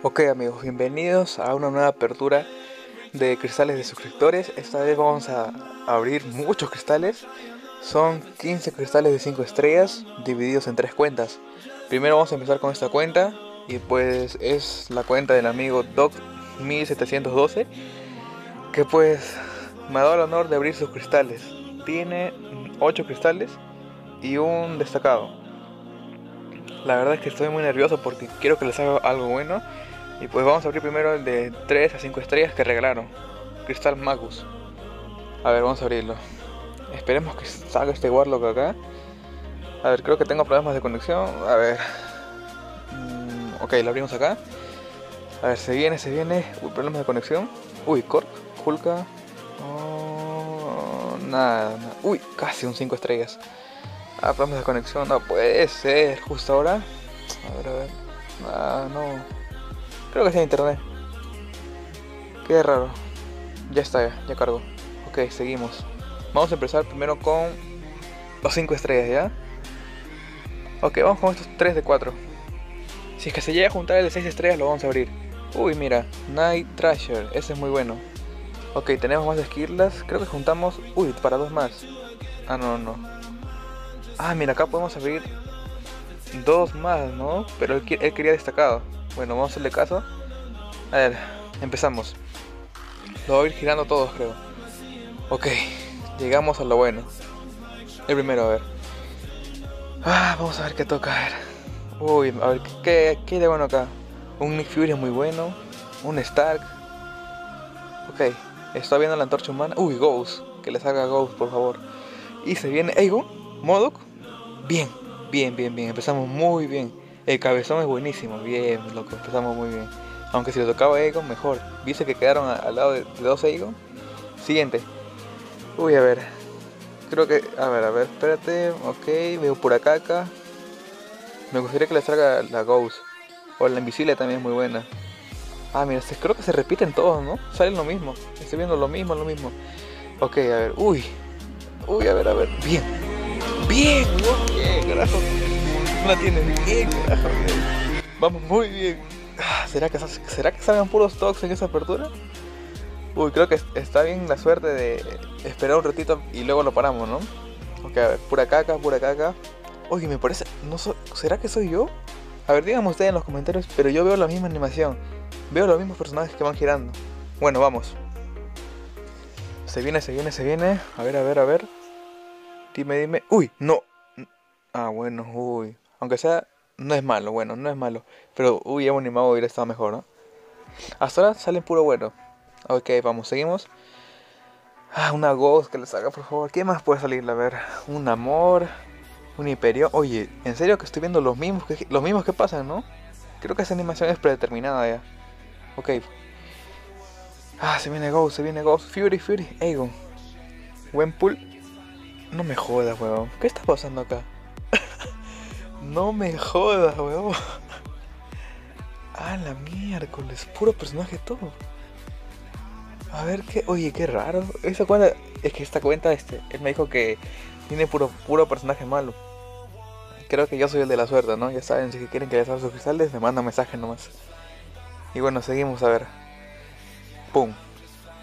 Ok amigos, bienvenidos a una nueva apertura de cristales de suscriptores. Esta vez vamos a abrir muchos cristales. Son 15 cristales de 5 estrellas divididos en tres cuentas. Primero vamos a empezar con esta cuenta y pues es la cuenta del amigo Doc1712 que pues me ha dado el honor de abrir sus cristales. Tiene 8 cristales y un destacado. La verdad es que estoy muy nervioso porque quiero que les haga algo bueno y pues vamos a abrir primero el de 3 a 5 estrellas que regalaron. Cristal Magus. A ver, vamos a abrirlo. Esperemos que salga este Warlock acá. A ver, creo que tengo problemas de conexión. A ver. Mm, ok, lo abrimos acá. A ver, se viene, se viene. Uy, problemas de conexión. Uy, Corp, Hulka. Oh, nada, nada. Uy, casi un 5 estrellas. Ah, problemas de conexión. No puede ser. Justo ahora. A ver, a ver. Ah, no. Creo que sea internet. Qué raro. Ya está, ya, ya cargo. Ok, seguimos. Vamos a empezar primero con los 5 estrellas, ¿ya? Ok, vamos con estos 3 de 4. Si es que se llega a juntar el de 6 estrellas, lo vamos a abrir. Uy, mira, Night Thrasher, ese es muy bueno. Ok, tenemos más esquirlas. Creo que juntamos. Uy, para dos más. Ah, no, no. Ah, mira, acá podemos abrir dos más, ¿no? Pero él quería destacado. Bueno, vamos a hacerle caso. A ver, empezamos. Lo voy a ir girando todos, creo. Ok, llegamos a lo bueno. El primero, a ver. Ah, vamos a ver qué toca. A ver. Uy, a ver, ¿qué, qué de bueno acá? Un Nick Fury es muy bueno. Un Stark. Ok, está viendo la antorcha humana. Uy, Ghost. Que le salga Ghost, por favor. Y se viene Aegon, Modok. Bien, bien, bien, bien. Empezamos muy bien. El cabezón es buenísimo, bien, loco, empezamos muy bien. Aunque si le tocaba Egon, mejor. Dice que quedaron al lado de, dos Egon. Siguiente. Uy, a ver. Creo que. A ver, a ver, espérate. Ok, veo pura caca. Me gustaría que le salga la Ghost. O la Invisible también es muy buena. Ah, mira, creo que se repiten todos, ¿no? Salen lo mismo. Estoy viendo lo mismo, lo mismo. Ok, a ver. Uy. Uy, a ver, a ver. Bien. Bien. Bien, carajo la bien, Vamos muy bien. Ah, ¿Será que, ¿Será que salgan puros toques en esa apertura? Uy, creo que está bien la suerte de esperar un ratito y luego lo paramos, ¿no? Ok, a ver, pura caca, pura caca. Oye, me parece. No ¿Será que soy yo? A ver, díganme ustedes en los comentarios, pero yo veo la misma animación. Veo los mismos personajes que van girando. Bueno, vamos. Se viene, se viene, se viene. A ver, a ver, a ver. Dime, dime. Uy, no. Ah, bueno, uy. Aunque sea, no es malo, bueno, no es malo. Pero, hemos animado hubiera estado mejor, ¿no? Hasta ahora salen puro bueno. Ok, vamos, seguimos. Ah, una Ghost que le salga, por favor. ¿Qué más puede salir? A ver, un amor, un imperio. Oye, en serio que estoy viendo los mismos que, los mismos que pasan, ¿no? Creo que esa animación es predeterminada ya. Ok. Ah, se viene Ghost, se viene Ghost. Fury, Fury, Aegon. Wenpool. No me jodas, weón. ¿Qué está pasando acá? No me jodas, weón. Ah, la miércoles, puro personaje todo. A ver qué, oye, qué raro. Esa cuenta, es que esta cuenta, este, él me dijo que tiene puro, puro personaje malo. Creo que yo soy el de la suerte, ¿no? Ya saben, si quieren que les haga sus cristales, me mandan mensaje nomás. Y bueno, seguimos a ver. Pum.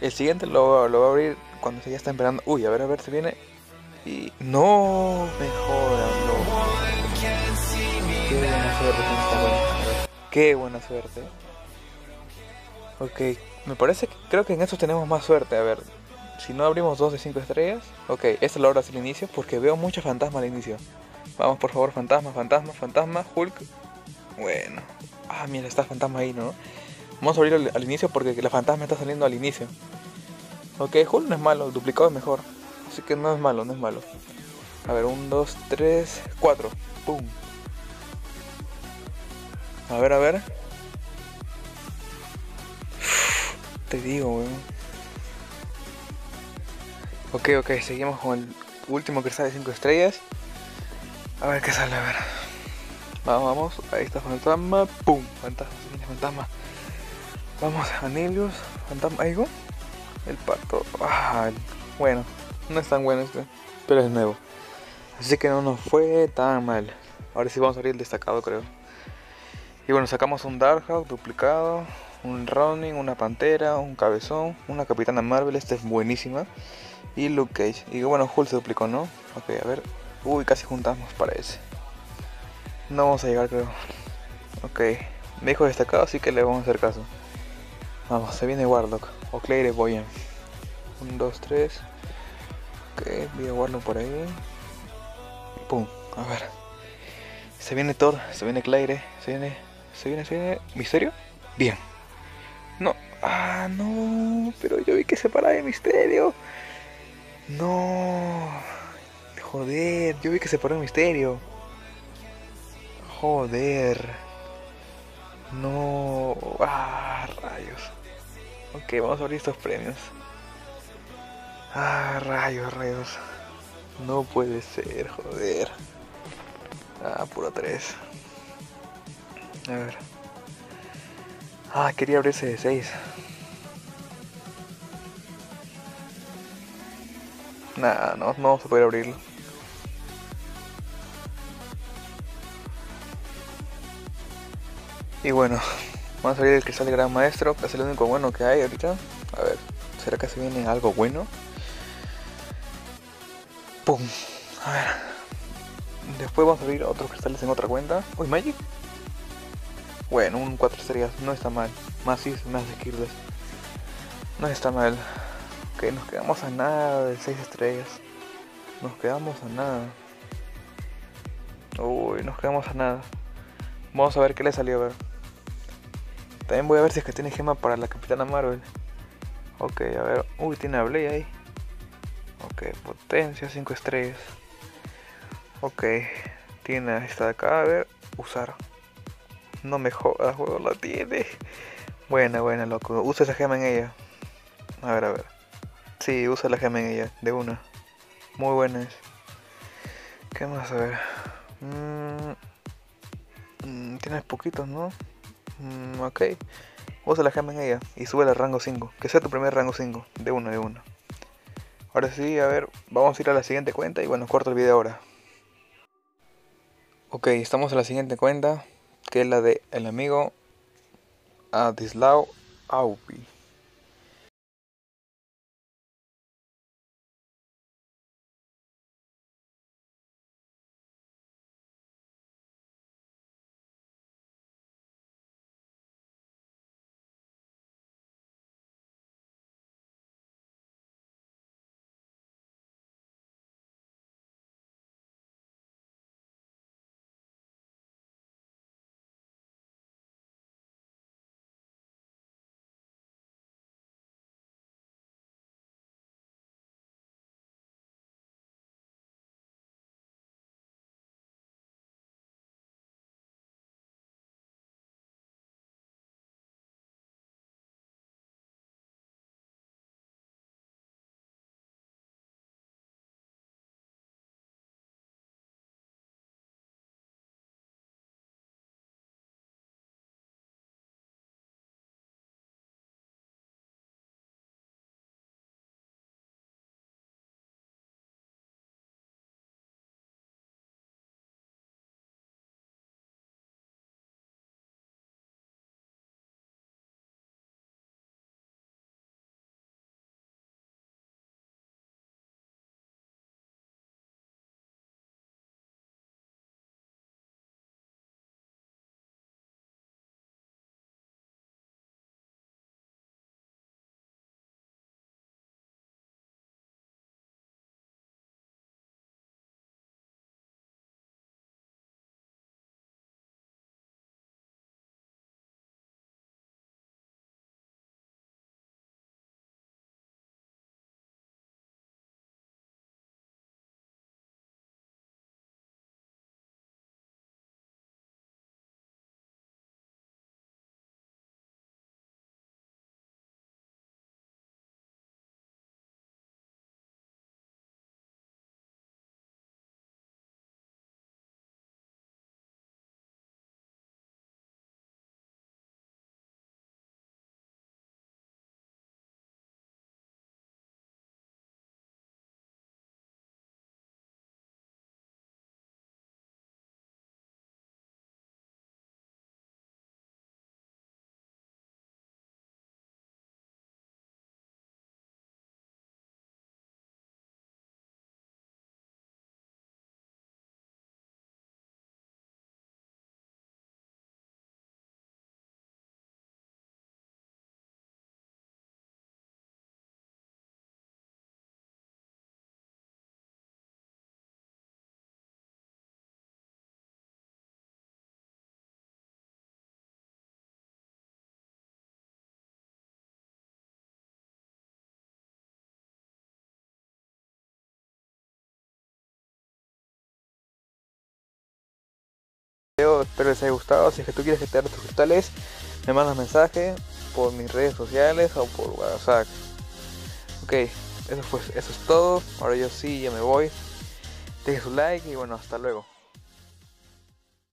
El siguiente lo, lo va a abrir cuando se ya está esperando. Uy, a ver, a ver, se viene. Y. No, me suerte Qué buena suerte. Ok, me parece que creo que en estos tenemos más suerte. A ver, si no abrimos dos de cinco estrellas. Ok, esta lo abro hacia el inicio porque veo muchos fantasmas al inicio. Vamos, por favor, fantasma, fantasma, fantasma, Hulk. Bueno. Ah, mira, está fantasma ahí, ¿no? Vamos a abrir al, inicio porque la fantasma está saliendo al inicio. Ok, Hulk no es malo, duplicado es mejor. Así que no es malo, no es malo. A ver, un, dos, tres, cuatro. ¡Pum! A ver, a ver. te digo, weón. Ok, ok, seguimos con el último cristal de 5 estrellas. A ver qué sale, a ver. Vamos, vamos. Ahí está fantasma. ¡Pum! Fantasma, fantasma. Vamos, Anelius. Fantasma. Aigo. El pato. Ah, bueno, no es tan bueno este. Pero es nuevo. Así que no nos fue tan mal. Ahora sí vamos a abrir el destacado, creo. Y bueno, sacamos un Darkhawk duplicado, un Ronin, una Pantera, un Cabezón, una Capitana Marvel, esta es buenísima. Y Luke Cage. Y bueno, Hulk se duplicó, ¿no? Ok, a ver. Uy, casi juntamos para ese. No vamos a llegar, creo. Ok. Me dijo destacado, así que le vamos a hacer caso. Vamos, se viene Warlock. O Claire Boyan. 1, 2, 3. Ok, voy a Warlock por ahí. Pum, a ver. Se viene Thor, se viene Claire, se viene se viene, se viene. ¿Misterio? Bien. No. Ah, no. Pero yo vi que se paraba de misterio. No. Joder, yo vi que se paró el misterio. Joder. No. Ah, rayos. Ok, vamos a abrir estos premios. Ah, rayos, rayos. No puede ser, joder. Ah, puro 3. A ver. Ah, quería abrirse de 6. Nah, no, no vamos a poder abrirlo. Y bueno, vamos a abrir el cristal de gran maestro, que es el único bueno que hay ahorita. A ver, ¿será que se viene algo bueno? ¡Pum! A ver. Después vamos a abrir otros cristales en otra cuenta. Uy, Magic. Bueno, un 4 estrellas no está mal. Más sí, más de No está mal. Ok, nos quedamos a nada de 6 estrellas. Nos quedamos a nada. Uy, nos quedamos a nada. Vamos a ver qué le salió a ver. También voy a ver si es que tiene gema para la Capitana Marvel. Ok, a ver. Uy, tiene a Blade ahí. Ok, potencia 5 estrellas. Ok, tiene esta de acá. A ver, usar. No me jodas, juego la tiene. Buena, buena, loco. Usa esa gema en ella. A ver, a ver. Sí, usa la gema en ella, de una. Muy buena es. ¿Qué más? A ver. Mm, mm, tienes poquitos, ¿no? Mm, ok. Usa la gema en ella y sube al rango 5. Que sea tu primer rango 5. De una, de una. Ahora sí, a ver, vamos a ir a la siguiente cuenta y bueno, corto el video ahora. Ok, estamos en la siguiente cuenta que es la de el amigo Adislao Aubi. Espero les haya gustado. Si es que tú quieres que te haga tus cristales, me mandas mensaje por mis redes sociales o por WhatsApp. Ok, eso, fue, eso es todo. Ahora yo sí, ya me voy. Deje su like y bueno, hasta luego.